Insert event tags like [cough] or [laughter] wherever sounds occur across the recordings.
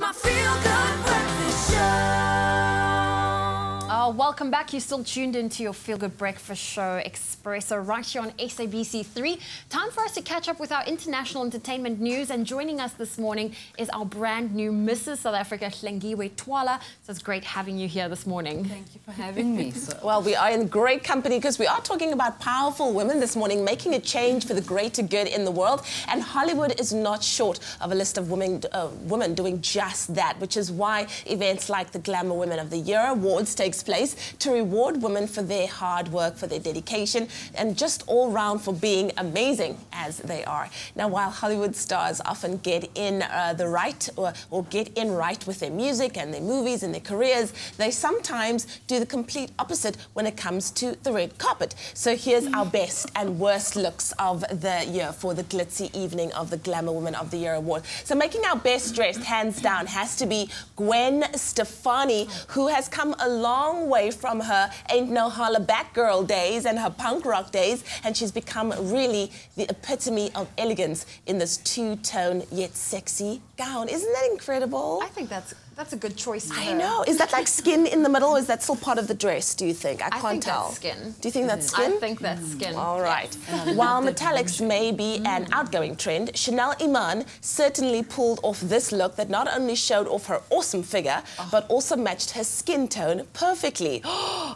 My feel good show. Welcome back. You're still tuned into your Feel Good Breakfast Show Expresso right here on SABC3. Time for us to catch up with our international entertainment news. And joining us this morning is our brand new Mrs. South Africa, Hlengiwe Twala. So it's great having you here this morning. Thank you for having me. So. [laughs] Well, we are in great company because we are talking about powerful women this morning making a change for the greater good in the world. And Hollywood is not short of a list of women, uh, women doing just that, which is why events like the Glamour Women of the Year Awards takes place to reward women for their hard work, for their dedication, and just all round for being amazing as they are. Now, while Hollywood stars often get in uh, the right or, or get in right with their music and their movies and their careers, they sometimes do the complete opposite when it comes to the red carpet. So here's our best and worst looks of the year for the glitzy evening of the Glamour Women of the Year Award. So making our best dressed, hands down, has to be Gwen Stefani, who has come a long way from her Ain't No Holla Back Girl days and her punk rock days, and she's become really the epitome of elegance in this two-tone yet sexy gown. Isn't that incredible? I think that's that's a good choice. For I her. know. Is that like skin in the middle, or is that still part of the dress? Do you think? I I can't think tell. that's skin. Do you think that's mm-hmm. skin? I think that's mm. skin. All right. And While love that metallics may be an mm. outgoing trend, Chanel Iman certainly pulled off this look that not only showed off her awesome figure, oh. but also matched her skin tone perfectly. [gasps]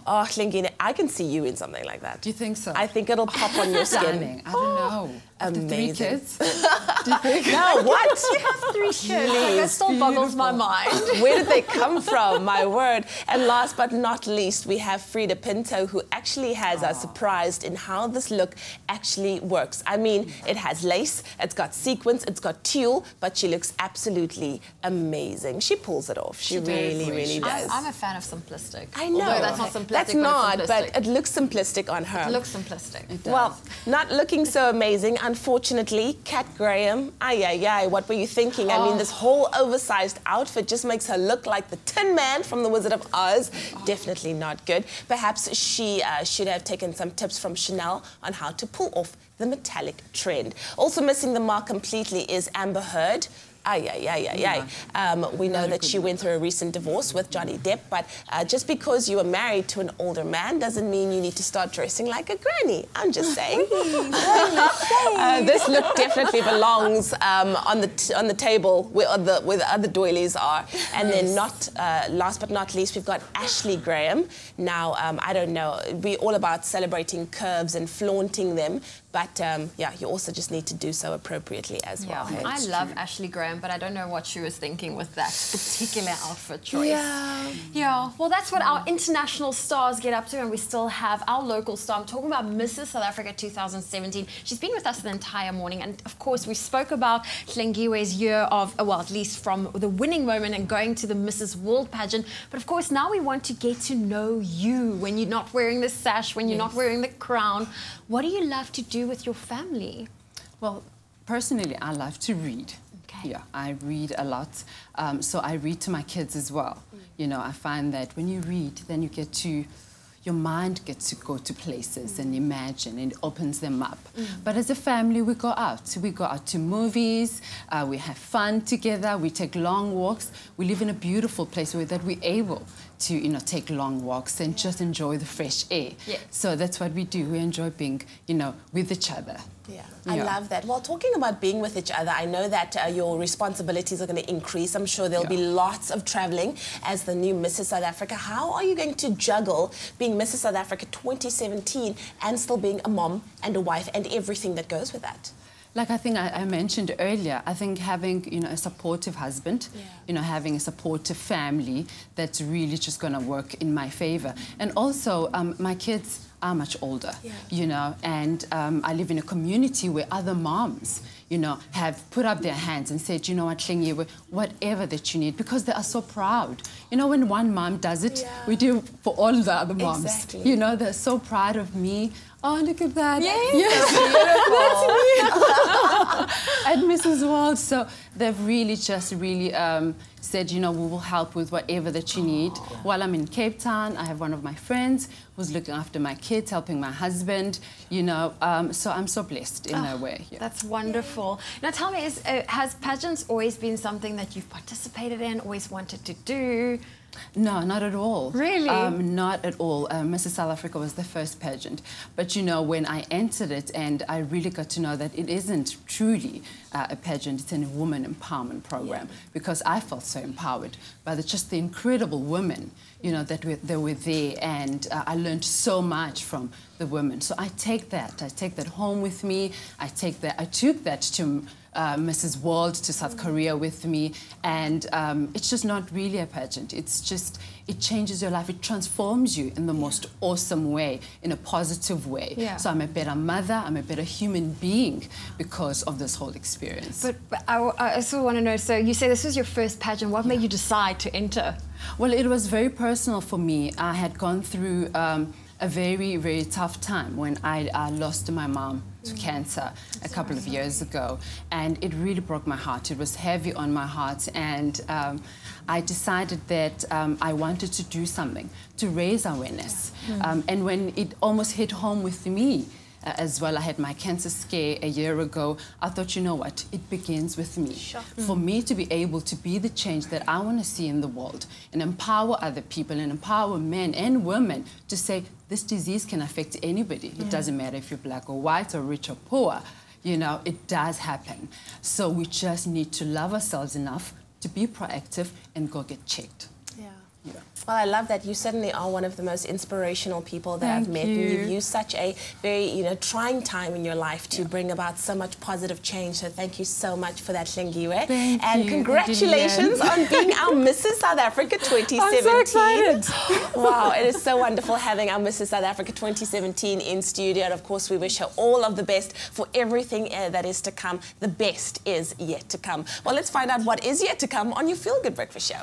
Ah, oh, Hlengiwe, I can see you in something like that. Do you think so? I think it'll pop on your [laughs] skin. Stunning. I don't know. After three amazing. kids, [laughs] do you think? No, what? [laughs] Three kids. Like, that still boggles my mind. [laughs] Where did they come from? My word. And last but not least, we have Freida Pinto, who actually has us surprised in how this look actually works. I mean, it has lace, it's got sequins, it's got tulle, but she looks absolutely amazing. She pulls it off. She, really, really does. I'm, I'm a fan of simplistic. I know. Although that's not simplistic. That's but not, it's but it looks simplistic on her. it looks simplistic. Well, not looking so amazing, unfortunately. Kat Graham, ay, ay, ay, what were you thinking? I mean, this whole oversized outfit just makes her look like the Tin Man from The Wizard of Oz. Definitely not good. Perhaps she uh, should have taken some tips from Chanel on how to pull off the metallic trend. Also missing the mark completely is Amber Heard. Ay, ay, ay, ay, ay. Um, we know that she went through a recent divorce with Johnny Depp, but uh, just because you are married to an older man doesn't mean you need to start dressing like a granny. I'm just [laughs] saying. [laughs] Uh, this look definitely belongs um, on the t- on the table where other where the other doilies are. And then not uh, last but not least, we've got Ashley Graham. Now um, I don't know, we're all about celebrating curves and flaunting them, but um, yeah, you also just need to do so appropriately as Yeah, well. I love Ashley Graham, but I don't know what she was thinking with that [laughs] particular outfit choice. Yeah. Yeah, well, that's what our international stars get up to, and we still have our local star. I'm talking about Mrs. South Africa 2017. She's been with us the entire morning, and of course, we spoke about Hlengiwe's year of, well, at least from the winning moment and going to the Mrs. World pageant. But of course, now we want to get to know you when you're not wearing the sash, when you're not wearing the crown. What do you love to do with your family? Well, personally, I love to read. Okay. Yeah, I read a lot. Um, so I read to my kids as well. You know, I find that when you read, then you get to, your mind gets to go to places and imagine and it opens them up. But as a family, we go out. We go out to movies, uh, we have fun together, we take long walks. We live in a beautiful place where that we're able to, you know, take long walks and just enjoy the fresh air. Yeah. So that's what we do. We enjoy being, you know, with each other. Yeah, I Yeah. love that. Well, talking about being with each other, I know that uh, your responsibilities are going to increase. I'm sure there'll be lots of traveling as the new Mrs. South Africa. How are you going to juggle being Mrs. South Africa 2017 and still being a mom and a wife and everything that goes with that? Like I think I, I mentioned earlier, I think having you know a supportive husband, Yeah. you know having a supportive family, that's really just going to work in my favor. And also, um, my kids are much older, Yeah. you know, and um, I live in a community where other moms, you know, have put up their hands and said, you know what, Hlengiwe, whatever that you need, because they are so proud. You know, when one mom does it, Yeah. we do for all the other moms. Exactly. You know, they're so proud of me. Oh, look at that. Yes. yes. [laughs] Beautiful. [laughs] at Mrs. World. So they've really just really um, said, you know, we will help with whatever that you need. While I'm in Cape Town, I have one of my friends who's looking after my kids, helping my husband, you know. Um, so I'm so blessed in a way. yeah. That's wonderful. Now tell me, is, uh, has pageants always been something that you've participated in, always wanted to do? No, not at all. Really? Um, not at all. Uh, Mrs. South Africa was the first pageant. But you know, when I entered it and I really got to know that it isn't truly uh, a pageant, it's a woman empowerment program because I felt so empowered by the, just the incredible women, you know, that were, that were there and uh, I learned so much from the women. So I take that, I take that home with me. I take that, I took that to uh, Mrs. World to South Korea with me, and um, it's just not really a pageant. It's just it changes your life. It transforms you in the most awesome way, in a positive way. Yeah. So I'm a better mother. I'm a better human being because of this whole experience. But, but I, I also want to know. So you say this was your first pageant. What made you decide to enter? Well, it was very personal for me. I had gone through um, a very, very tough time when I, I lost my mom to cancer a couple of years ago. And it really broke my heart. It was heavy on my heart. And um, I decided that um, I wanted to do something to raise awareness. Um, and when it almost hit home with me, uh, as well. I had my cancer scare a year ago. I thought, you know what? It begins with me. For me to be able to be the change that I want to see in the world and empower other people and empower men and women to say this disease can affect anybody. It doesn't matter if you're black or white or rich or poor. You know, it does happen. So we just need to love ourselves enough to be proactive and go get checked. Yeah. Yeah. Well, I love that you certainly are one of the most inspirational people that I've Thank met. And you. you've used such a very, you know, trying time in your life to bring about so much positive change. So thank you so much for that, Hlengiwe. Thank and you, congratulations on being our Mrs. South Africa 2017. [laughs] I'm excited. [laughs] wow, it is so wonderful having our Mrs. South Africa 2017 in studio. And of course, we wish her all of the best for everything uh, that is to come. The best is yet to come. Well, let's find out what is yet to come on your Feel Good Breakfast Show.